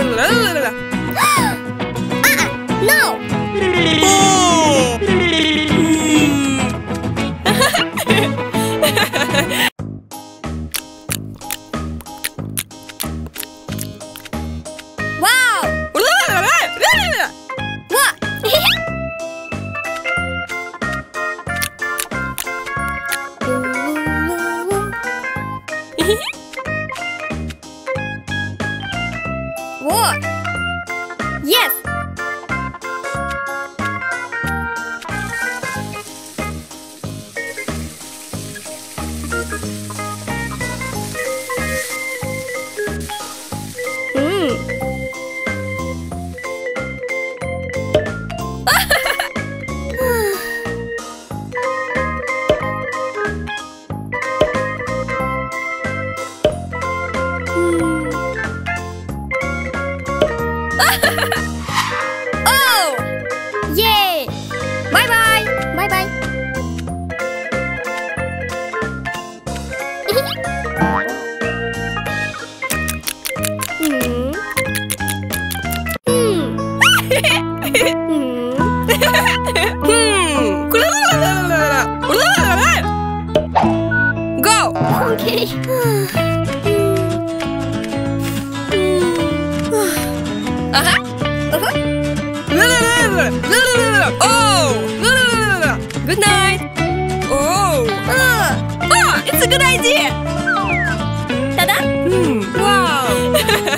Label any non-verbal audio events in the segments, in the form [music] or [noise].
Uh-uh.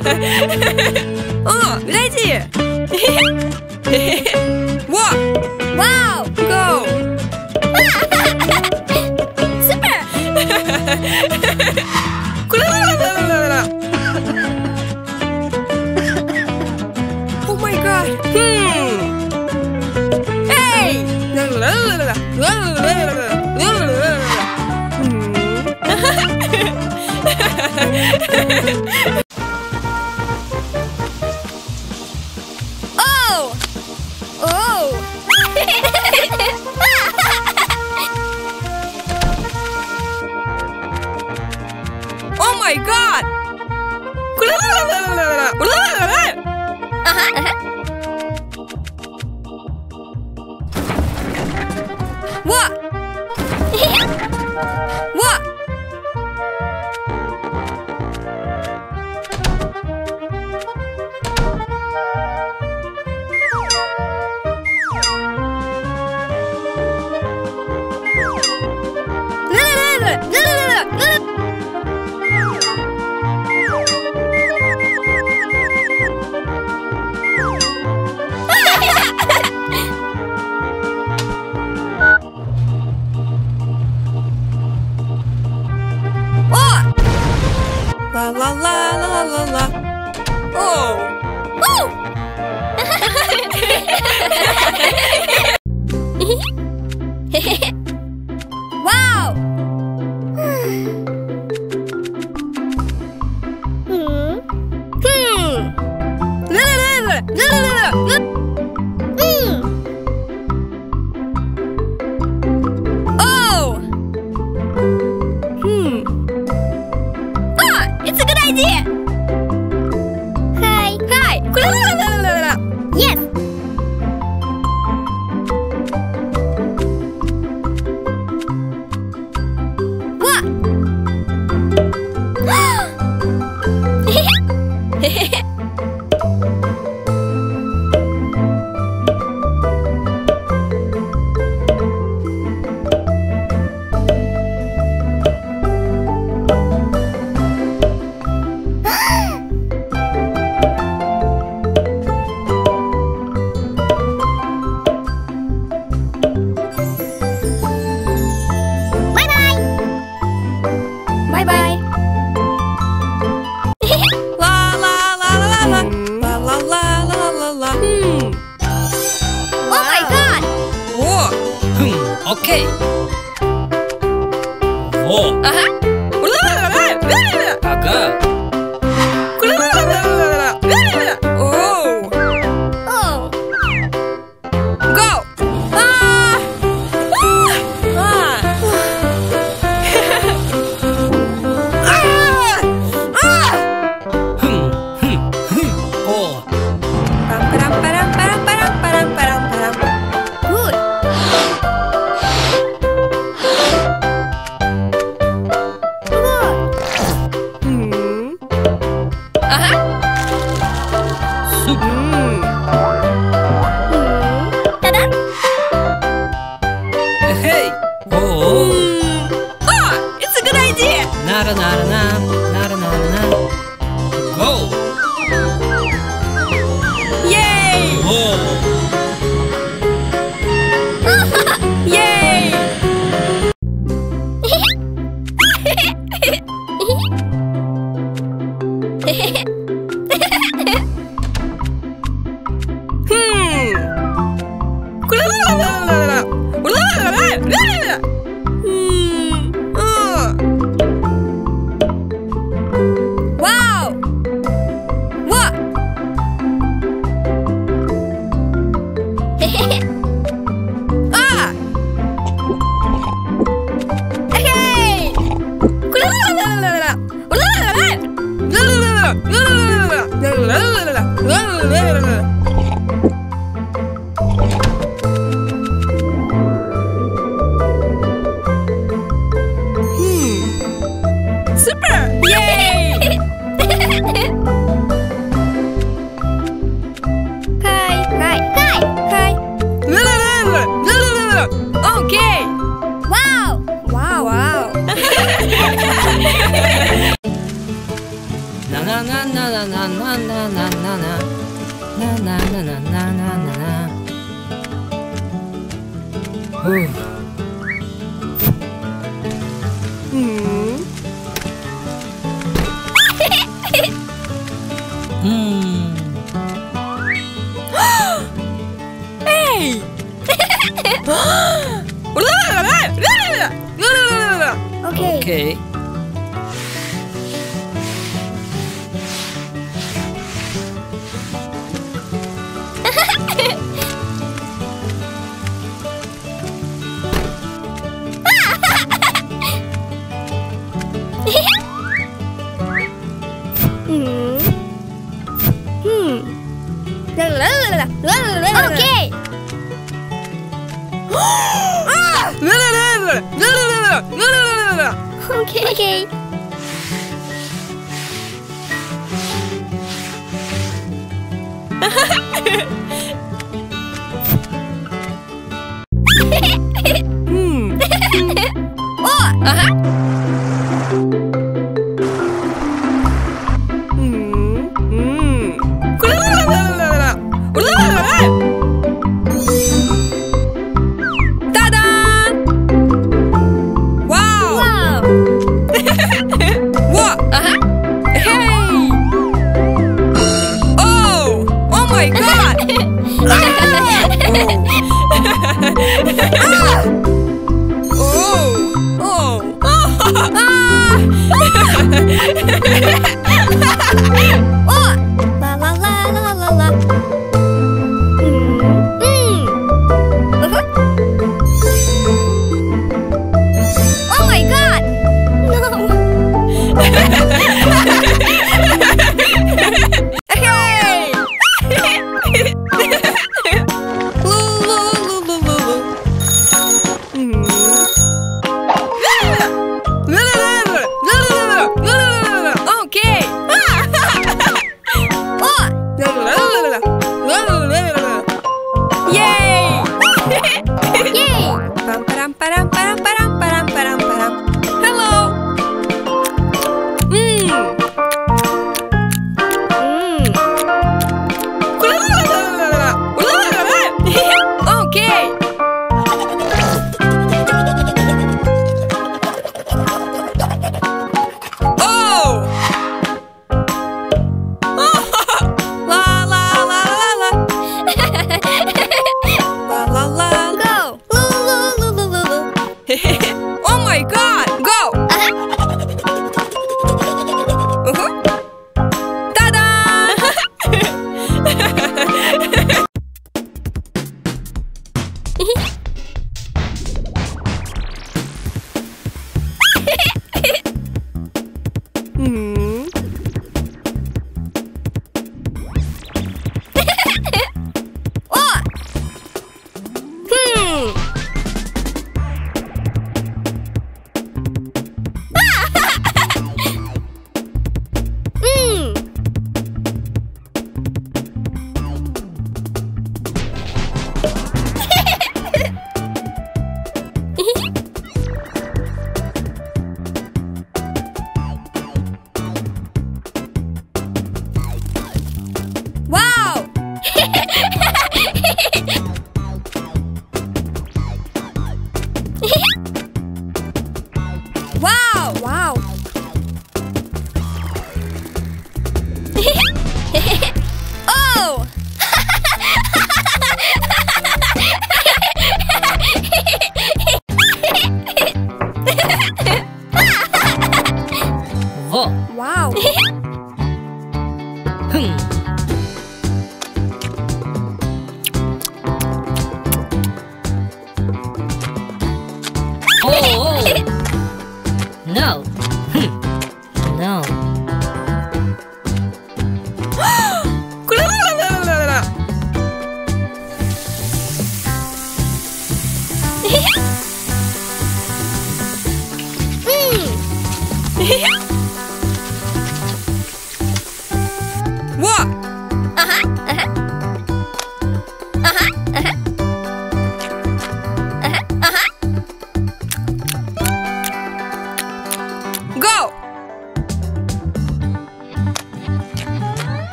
おう、うれしい Подожди! Okay. Oh. Uh-huh. Okay. okay. Okay. hmm. [laughs] oh. Uh huh. Ha ha ha!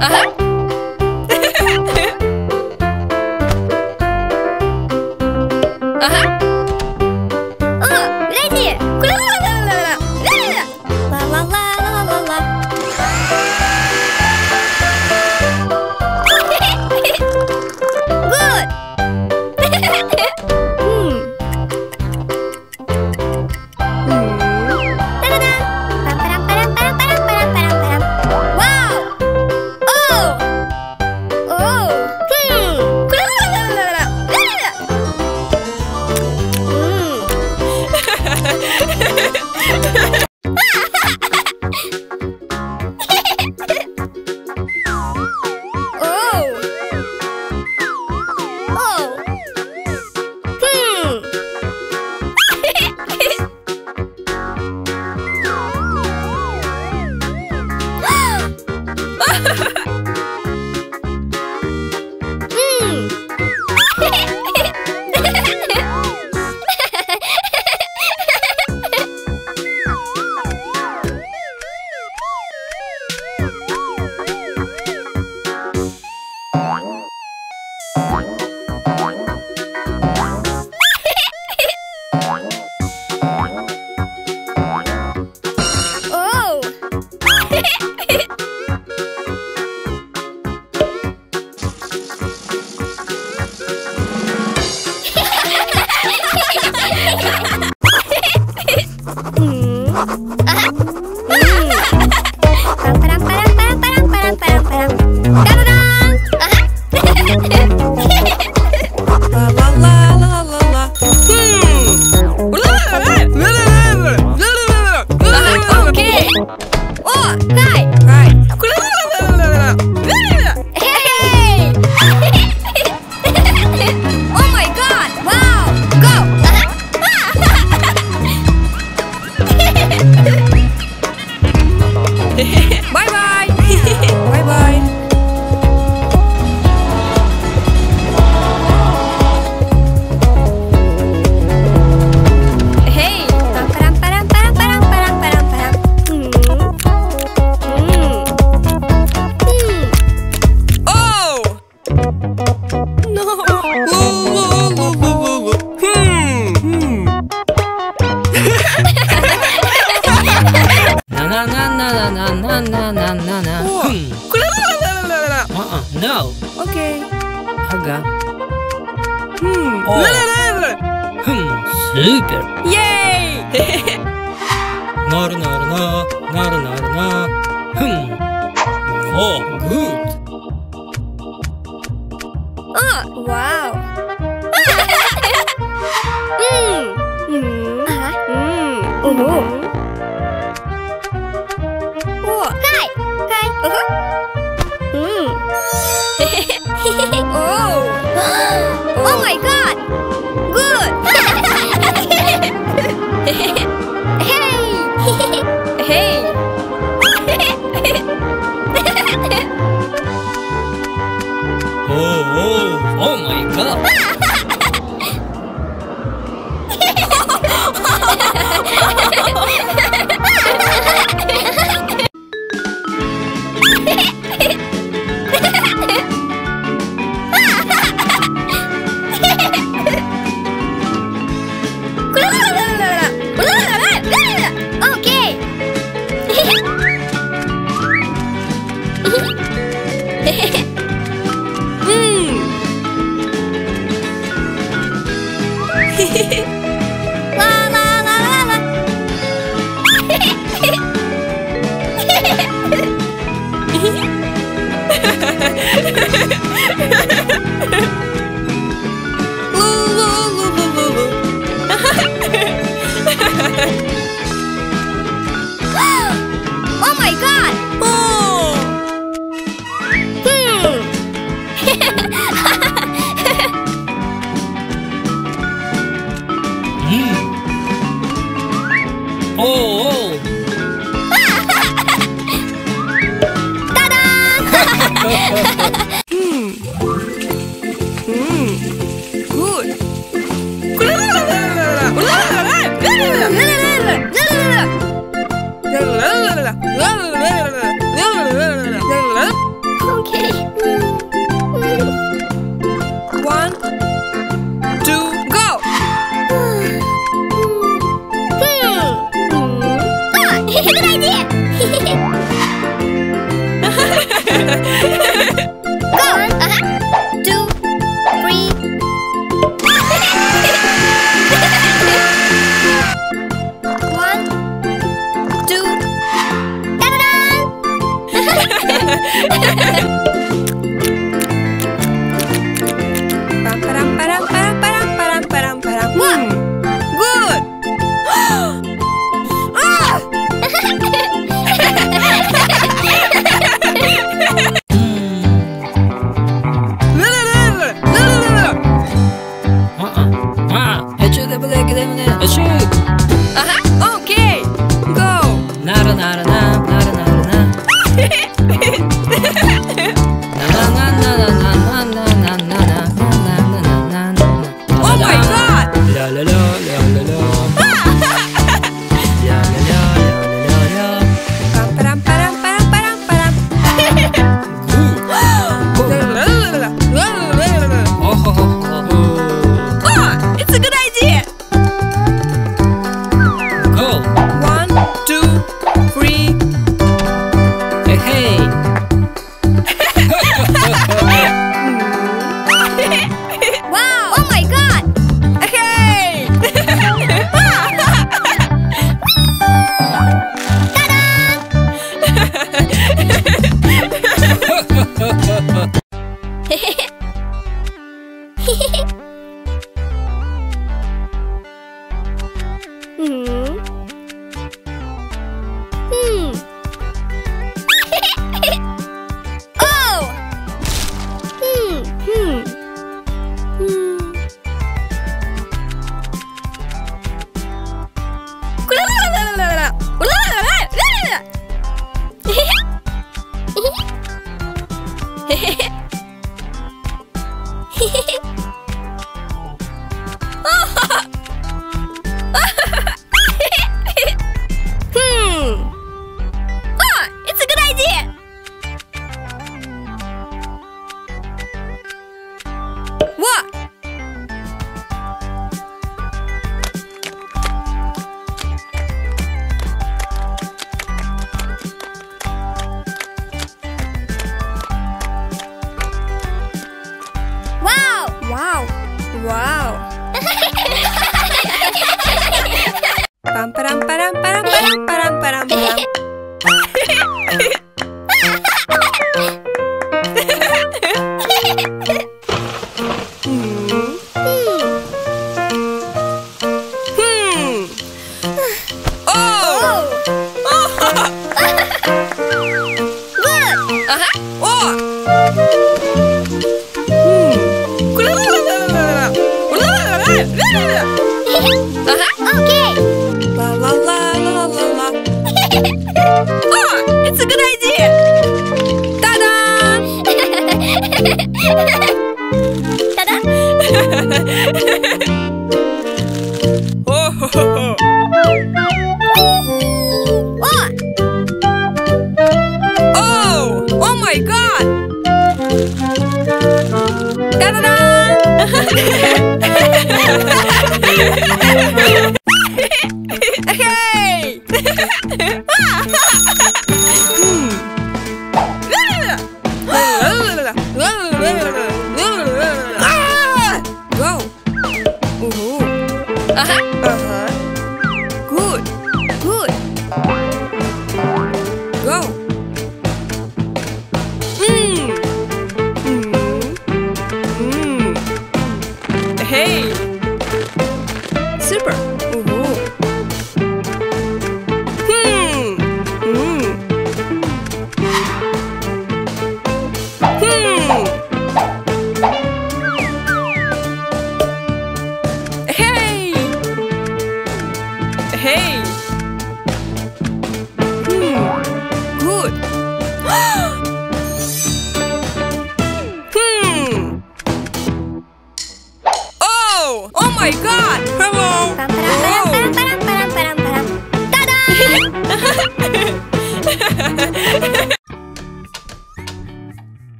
啊。哈 Oh. Hm, super. Yay! [laughs] nar, nar, na, nar, nar, na. Hm. Oh, good. Oh, wow. mm. Mm. Uh Oh. Ha ha ha! Bye.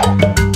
Aha!